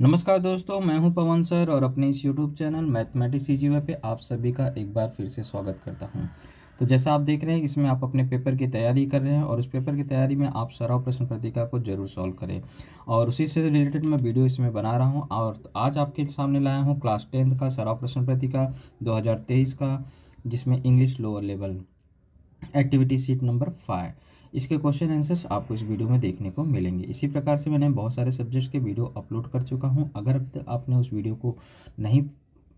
नमस्कार दोस्तों, मैं हूँ पवन सर और अपने इस यूट्यूब चैनल मैथमेटिक्स सी पे आप सभी का एक बार फिर से स्वागत करता हूँ। तो जैसा आप देख रहे हैं, इसमें आप अपने पेपर की तैयारी कर रहे हैं और उस पेपर की तैयारी में आप सराव प्रश्न पत्रिका को ज़रूर सॉल्व करें। और उसी से रिलेटेड मैं वीडियो इसमें बना रहा हूँ और आज आपके सामने लाया हूँ क्लास टेंथ का सराव प्रश्न पत्रिका दो का, जिसमें English lower level, activity sheet number five. इसके क्वेश्चन आंसर्स आपको इस वीडियो में देखने को मिलेंगे। इसी प्रकार से मैंने बहुत सारे सब्जेक्ट्स के वीडियो अपलोड कर चुका हूँ। अगर अभी तक आपने उस वीडियो को नहीं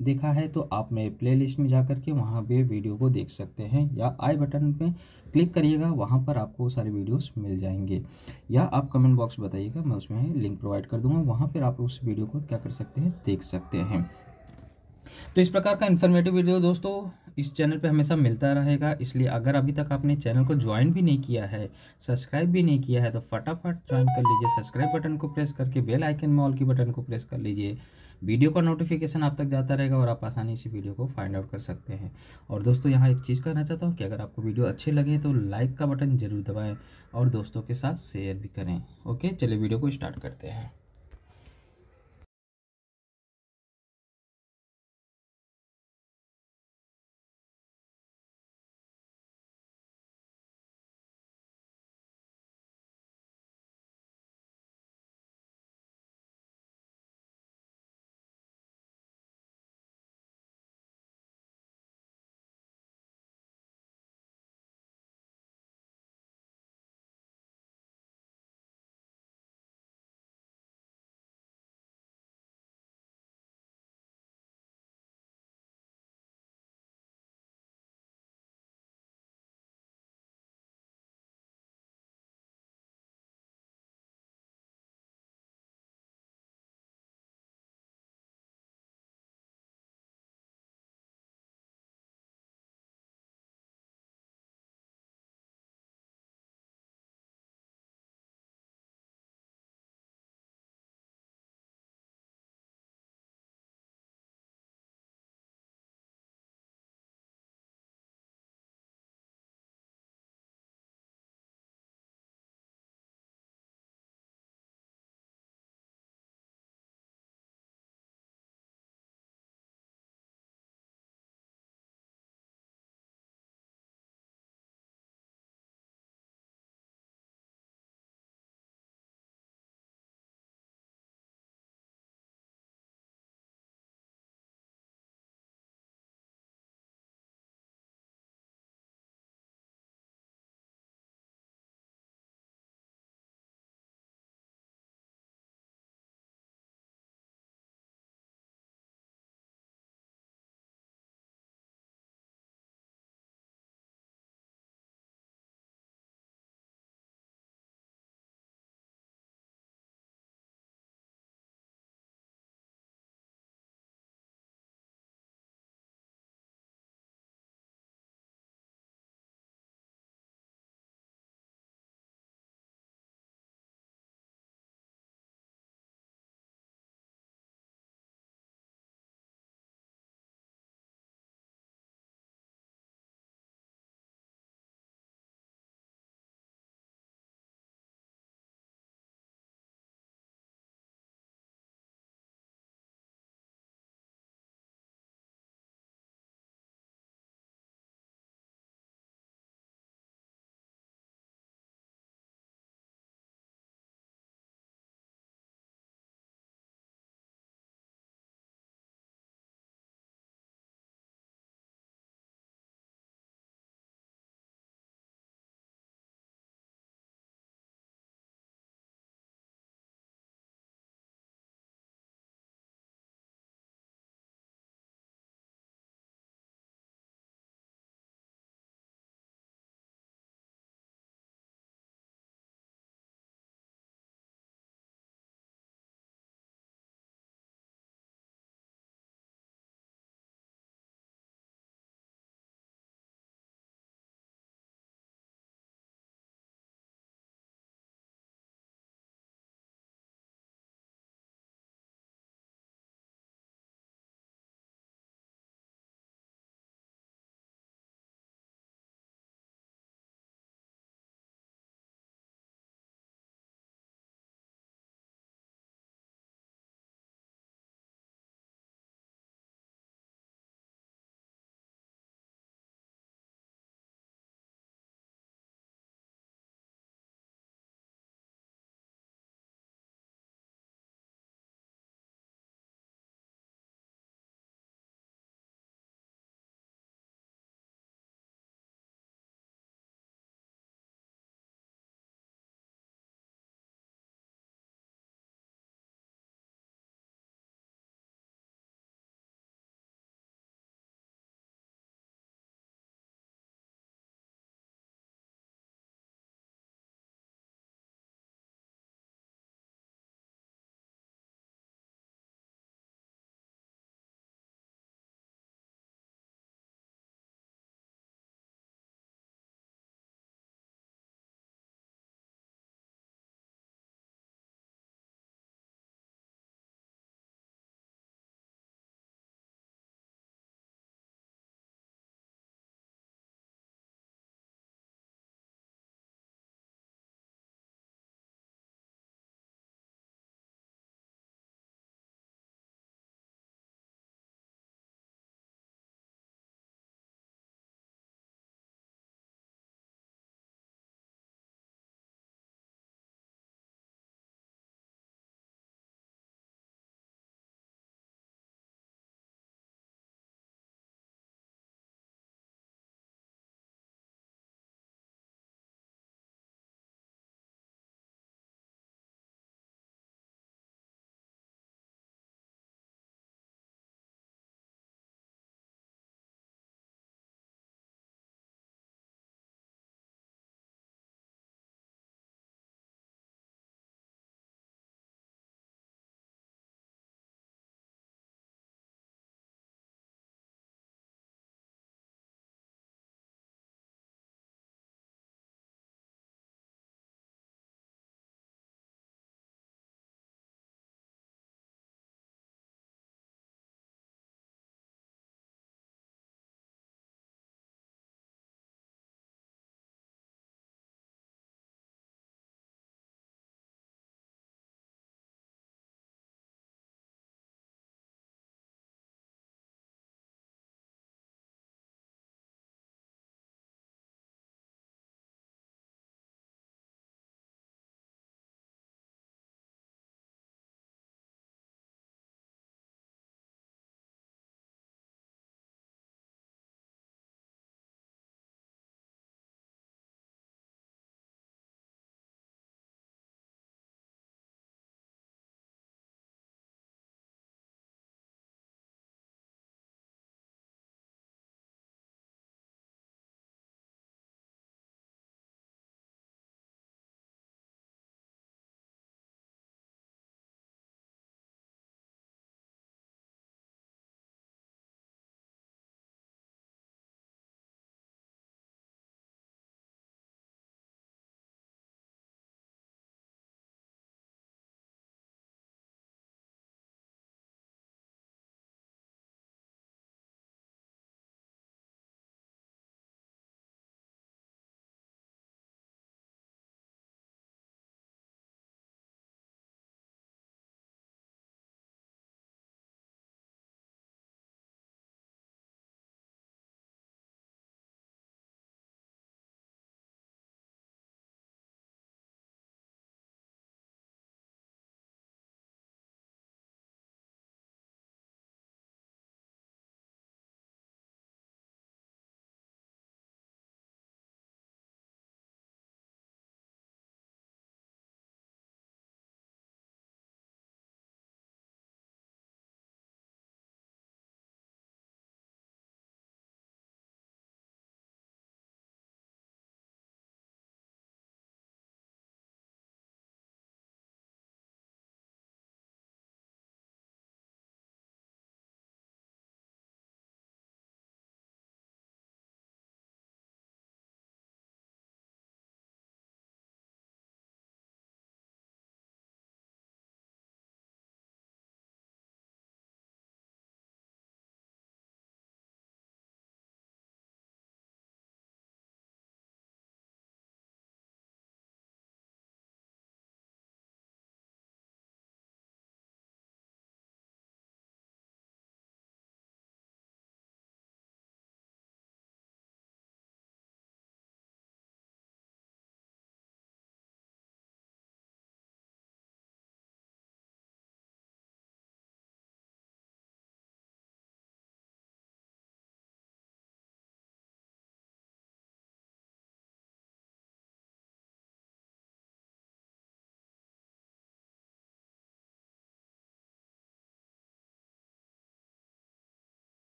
देखा है तो आप मेरे प्ले लिस्ट में जा कर के वहाँ पे वीडियो को देख सकते हैं, या आई बटन पे क्लिक करिएगा, वहाँ पर आपको सारे वीडियोस मिल जाएँगे। या आप कमेंट बॉक्स बताइएगा, मैं उसमें लिंक प्रोवाइड कर दूँगा, वहाँ पर आप उस वीडियो को क्या कर सकते हैं, देख सकते हैं। तो इस प्रकार का इन्फॉर्मेटिव वीडियो दोस्तों इस चैनल पे हमेशा मिलता रहेगा। इसलिए अगर अभी तक आपने चैनल को ज्वाइन भी नहीं किया है, सब्सक्राइब भी नहीं किया है तो फटाफट ज्वाइन कर लीजिए। सब्सक्राइब बटन को प्रेस करके बेल आइकन में ऑल की बटन को प्रेस कर लीजिए। वीडियो का नोटिफिकेशन आप तक जाता रहेगा और आप आसानी से वीडियो को फाइंड आउट कर सकते हैं। और दोस्तों, यहाँ एक चीज़ कहना चाहता हूँ कि अगर आपको वीडियो अच्छे लगे तो लाइक का बटन ज़रूर दबाएँ और दोस्तों के साथ शेयर भी करें। ओके, चलिए वीडियो को स्टार्ट करते हैं।